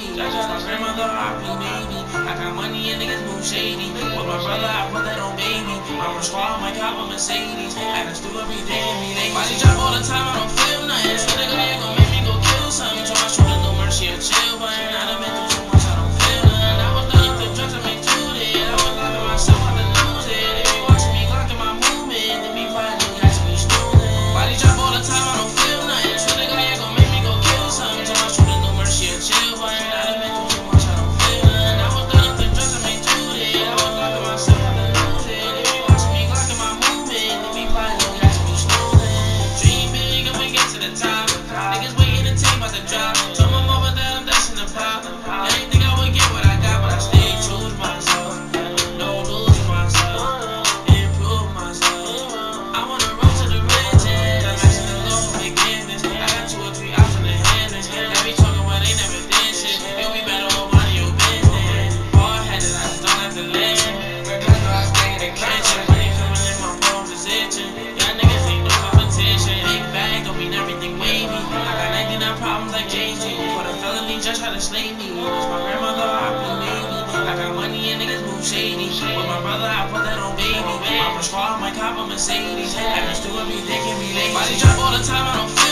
me. I got my grandmother, I be baby. I got money and niggas move shady. With my brother, I put that on baby. I'm a squad, my cop, a Mercedes. I just do everything every day. Body drop all the time, I don't feel nothing. So For the felony just had to slay me. It's my grandmother, I put baby. I got money and niggas move shady. But my brother, I put that on baby. I'm a squad, my cop, a Mercedes. I Happens to it, be they can be lazy. Body drop all the time, I don't feel.